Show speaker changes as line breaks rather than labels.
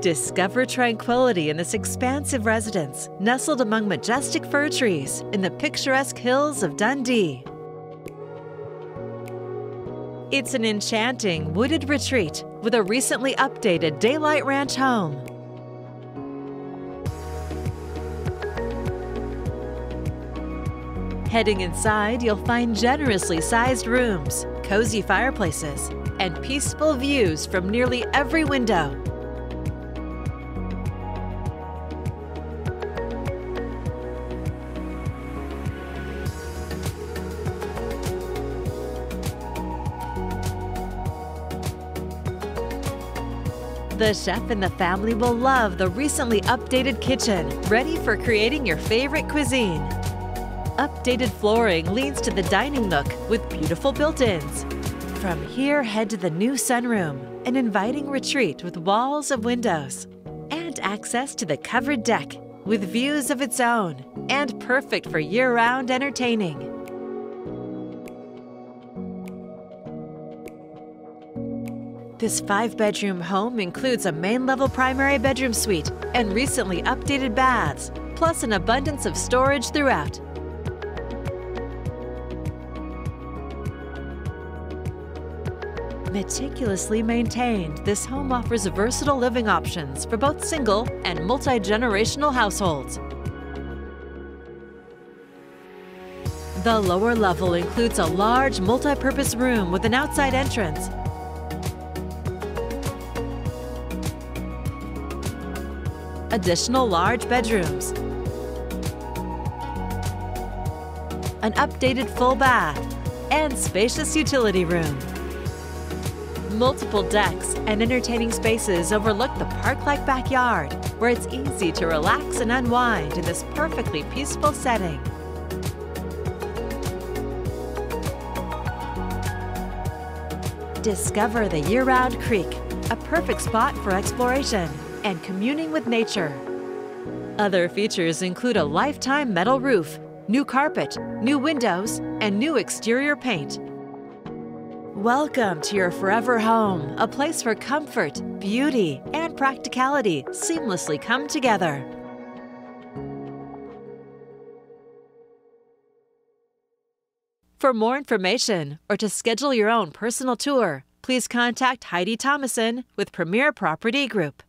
Discover tranquility in this expansive residence, nestled among majestic fir trees in the picturesque hills of Dundee. It's an enchanting wooded retreat with a recently updated Daylight Ranch home. Heading inside, you'll find generously sized rooms, cozy fireplaces, and peaceful views from nearly every window. The chef and the family will love the recently updated kitchen, ready for creating your favorite cuisine. Updated flooring leads to the dining nook with beautiful built-ins. From here, head to the new sunroom, an inviting retreat with walls of windows, and access to the covered deck with views of its own and perfect for year-round entertaining. This five bedroom home includes a main level primary bedroom suite and recently updated baths, plus an abundance of storage throughout. Meticulously maintained, this home offers versatile living options for both single and multi generational households. The lower level includes a large multi purpose room with an outside entrance additional large bedrooms, an updated full bath, and spacious utility room. Multiple decks and entertaining spaces overlook the park-like backyard, where it's easy to relax and unwind in this perfectly peaceful setting. Discover the year-round creek, a perfect spot for exploration and communing with nature. Other features include a lifetime metal roof, new carpet, new windows, and new exterior paint. Welcome to your forever home, a place where comfort, beauty, and practicality seamlessly come together. For more information or to schedule your own personal tour, please contact Heidi Thomason with Premiere Property Group.